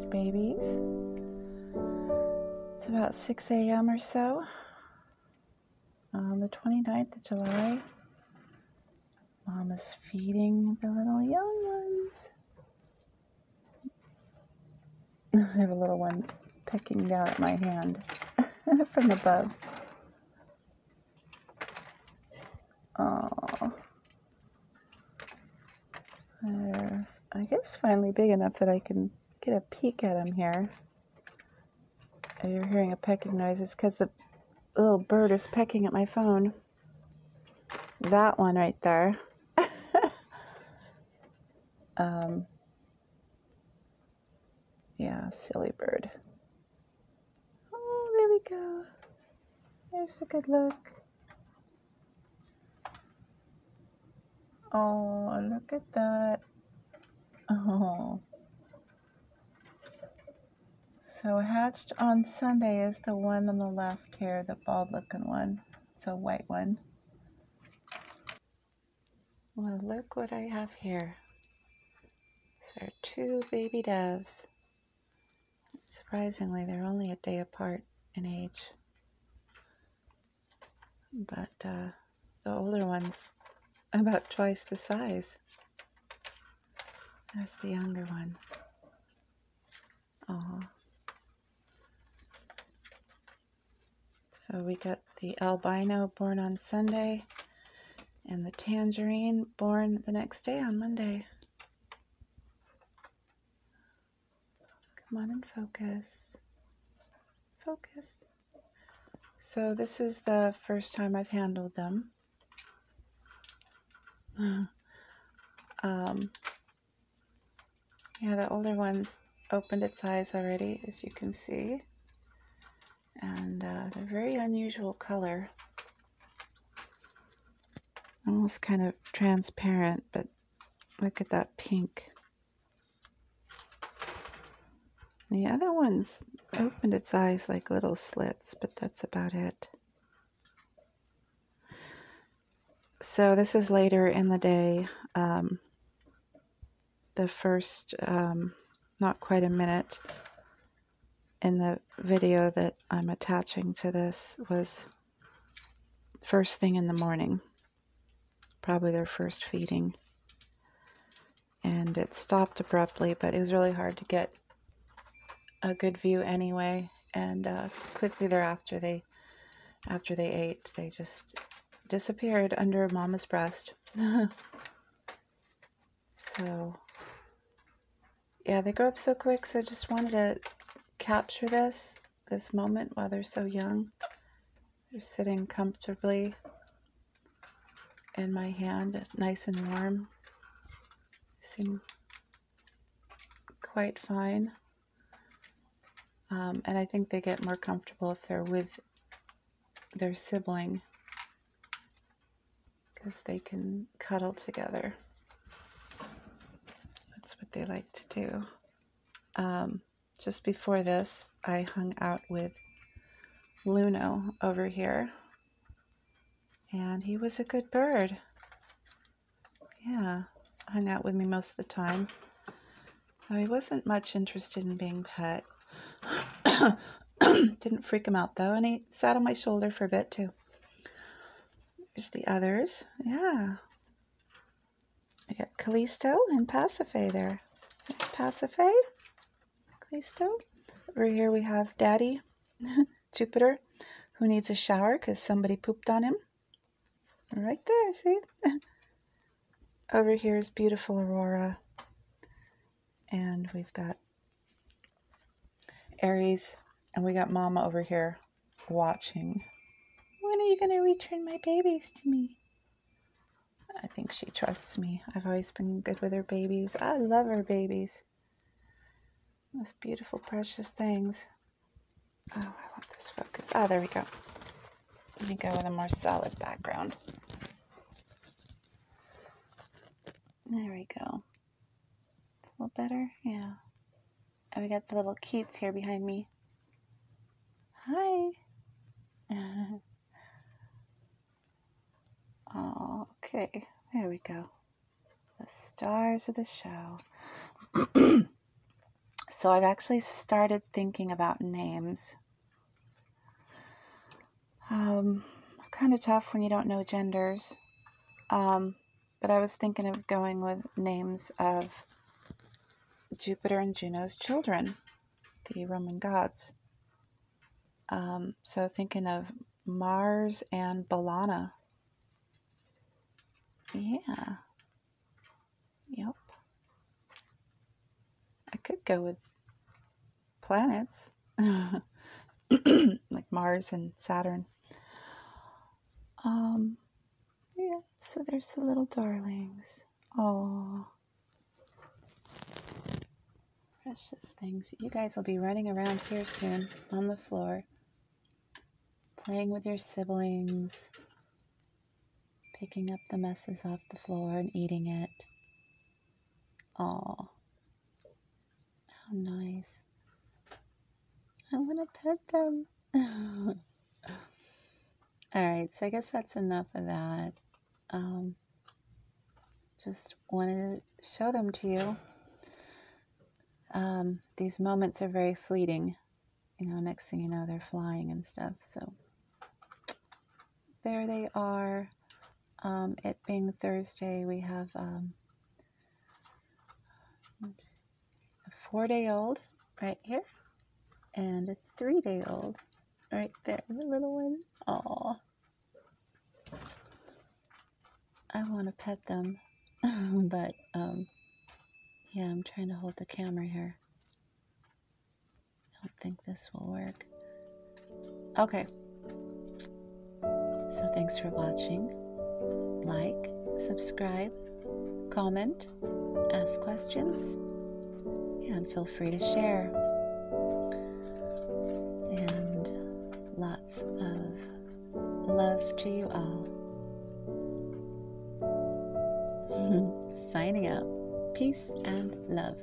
babies. It's about 6 a.m. or so on the 29th of July. Mom is feeding the little young ones. I have a little one pecking down at my hand from above. Oh, they're, I guess, finally big enough that I can get a peek at them here. If you're hearing a pecking noise, it's because the little bird is pecking at my phone. That one right there. um, yeah, silly bird. Oh, there we go. There's a good look. Oh, look at that. Oh. So hatched on Sunday is the one on the left here, the bald looking one. It's a white one. Well, look what I have here. These are two baby doves. Surprisingly, they're only a day apart in age. But uh, the older one's about twice the size as the younger one. Oh. So we got the albino born on Sunday and the tangerine born the next day on Monday. Come on and focus. Focus. So this is the first time I've handled them. um, yeah, the older one's opened its eyes already, as you can see. And they're very unusual color. Almost kind of transparent, but look at that pink. The other one's opened its eyes like little slits, but that's about it. So this is later in the day. Um, the first, um, not quite a minute in the video that I'm attaching to this was first thing in the morning, probably their first feeding. And it stopped abruptly, but it was really hard to get a good view anyway. And uh, quickly thereafter, they after they ate, they just disappeared under Mama's breast. so yeah, they grow up so quick. So I just wanted to capture this this moment while they're so young. They're sitting comfortably in my hand, nice and warm. Seem quite fine. Um, and I think they get more comfortable if they're with their sibling because they can cuddle together. That's what they like to do. Um, just before this, I hung out with Luno over here, and he was a good bird. Yeah, hung out with me most of the time. Now, he wasn't much interested in being pet. Didn't freak him out though, and he sat on my shoulder for a bit too. There's the others. Yeah. I got Callisto and Pasiphae there. Pasiphae, Callisto. Over here we have Daddy, Jupiter, who needs a shower because somebody pooped on him. Right there, see? Over here is beautiful Aurora. And we've got Aries, and we got Mama over here watching. When are you going to return my babies to me? I think she trusts me. I've always been good with her babies. I love her babies. Most beautiful, precious things. Oh, I want this focus. Ah, oh, there we go. Let me go with a more solid background. There we go. It's a little better. Yeah. And we got the little keets here behind me. Hi. okay, there we go. The stars of the show. so I've actually started thinking about names. Um, kind of tough when you don't know genders. Um, but I was thinking of going with names of Jupiter and Juno's children, the Roman gods. Um, so thinking of Mars and Bellona. Yeah. Yep. I could go with planets like Mars and Saturn. Um, yeah, so there's the little darlings. Oh, precious things. You guys will be running around here soon on the floor, playing with your siblings, picking up the messes off the floor and eating it. Oh, how nice. I want to pet them. All right, so I guess that's enough of that. Um, just wanted to show them to you. Um, these moments are very fleeting. You know, next thing you know, they're flying and stuff. So there they are. Um, it being Thursday, we have um, a four day old right here and a three day old right there, the little one. Aw. I want to pet them, but um, yeah, I'm trying to hold the camera here. I don't think this will work. Okay. So thanks for watching. Like, subscribe, comment, ask questions, and feel free to share. You all. Signing out. Peace and love.